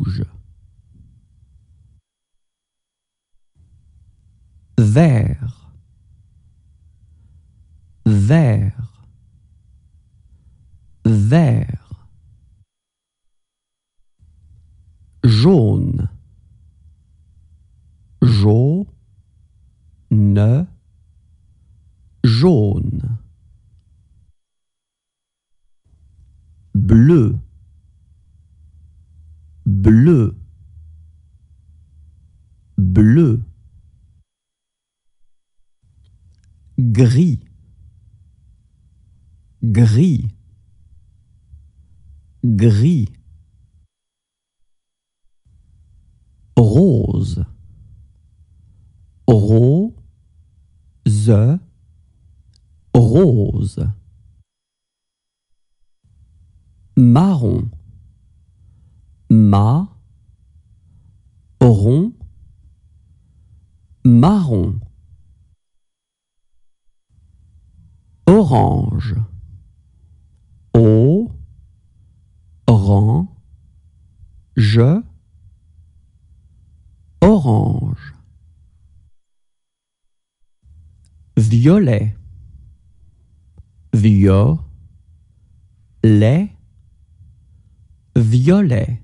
rouge. Vert, vert, vert. Jaune, jaune, jaune. Bleu, bleu, bleu. Gris, gris, gris. Rose, rose, rose. Marron, ma, marron. Orange, o, rang, je, orange. Violet, violet, violet.